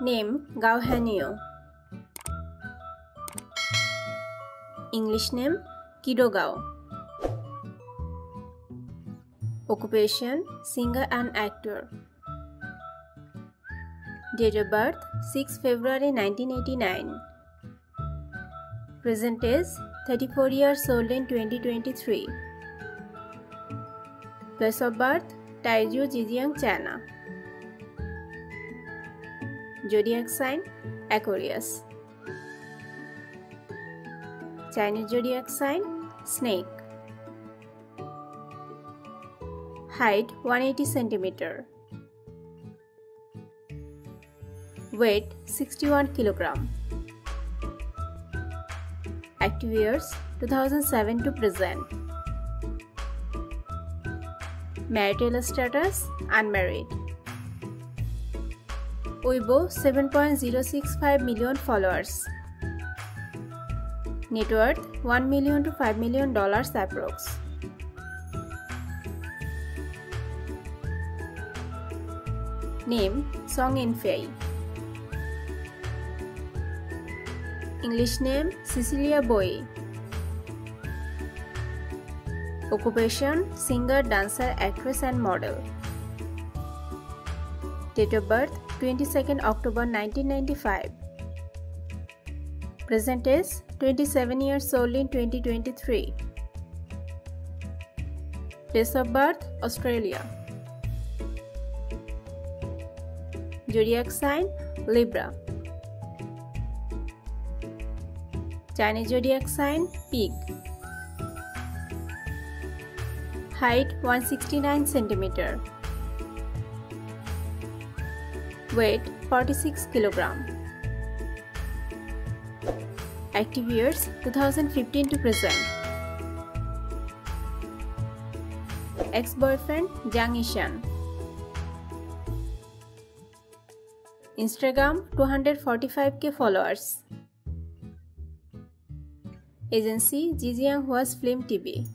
Name Gao English name Kido Gao. Occupation Singer and actor. Date of birth 6 February 1989. Present age 34 years old in 2023. Place of birth Taiju Zhejiang, China. Zodiac sign Aquarius. Chinese zodiac sign Snake. Height 180 cm. Weight 61 kg. Active years 2007 to present. Marital status unmarried. Weibo seven point zero six five million followers net worth one million to five million dollars approx name Song Yinfei English name Cecilia Boey occupation singer dancer actress and model date of birth 22nd October 1995. Present age 27 years old in 2023. Place of birth Australia. Zodiac sign Libra. Chinese zodiac sign Pig. Height 169 cm. Weight 46 kg. Active years 2015 to present. Ex-boyfriend Jang Ishan. Instagram 245k followers. Agency Zhejiang Hua's Film TV.